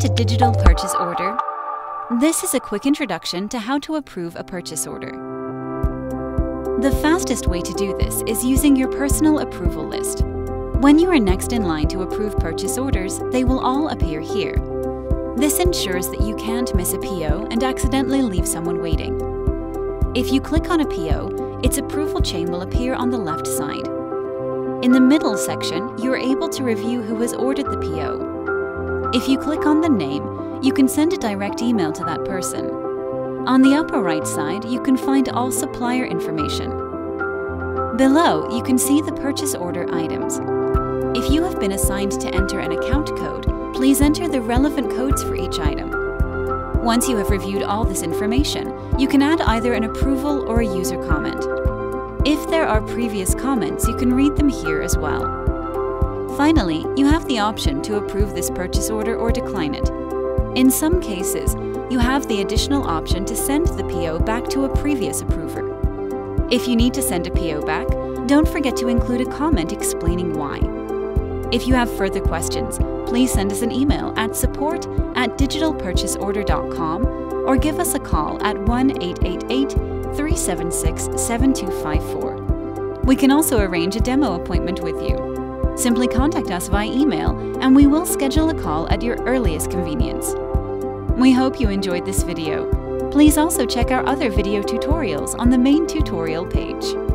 To digital Purchase Order. This is a quick introduction to how to approve a purchase order. The fastest way to do this is using your personal approval list. When you are next in line to approve purchase orders, they will all appear here. This ensures that you can't miss a PO and accidentally leave someone waiting. If you click on a PO, its approval chain will appear on the left side. In the middle section, you are able to review who has ordered the PO. If you click on the name, you can send a direct email to that person. On the upper right side, you can find all supplier information. Below, you can see the purchase order items. If you have been assigned to enter an account code, please enter the relevant codes for each item. Once you have reviewed all this information, you can add either an approval or a user comment. If there are previous comments, you can read them here as well. Finally, you have the option to approve this purchase order or decline it. In some cases, you have the additional option to send the PO back to a previous approver. If you need to send a PO back, don't forget to include a comment explaining why. If you have further questions, please send us an email at support at digitalpurchaseorder.com or give us a call at 1 888 376 7254. We can also arrange a demo appointment with you. Simply contact us via email and we will schedule a call at your earliest convenience. We hope you enjoyed this video. Please also check our other video tutorials on the main tutorial page.